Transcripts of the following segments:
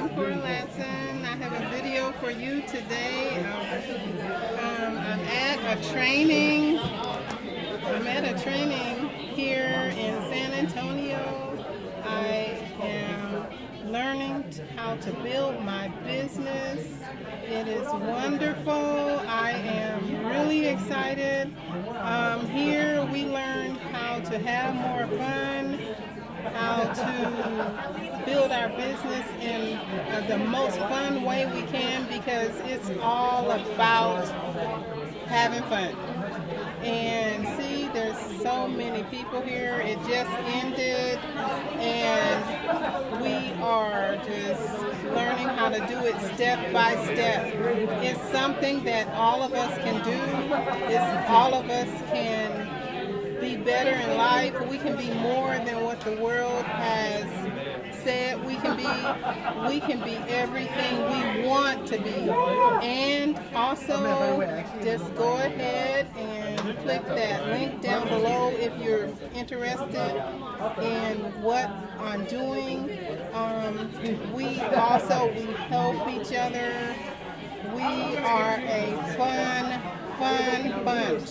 I'm Cora Latson. I have a video for you today. Um, I'm at a training. I'm at a training here in San Antonio. I am learning how to build my business. It is wonderful. I am really excited. Um, here we learn how to have more fun, how to build our business in uh, the most fun way we can because it's all about having fun. And see, there's so many people here. It just ended, and we are just learning how to do it step by step. It's something that all of us can do. It's all of us can be better in life. We can be more than what the world has said we can be. We can be everything we want to be. And also, just go ahead and click that link down below if you're interested in what I'm doing. Um, we also we help each other. We are a fun fun bunch.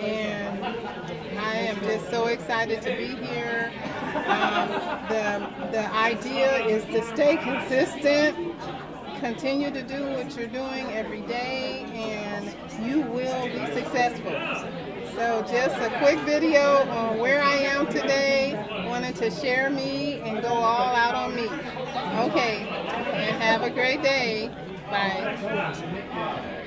And I am just so excited to be here. Um, the, the idea is to stay consistent, continue to do what you're doing every day, and you will be successful. So just a quick video on where I am today. Wanted to share me and go all out on me. Okay, and have a great day. Bye.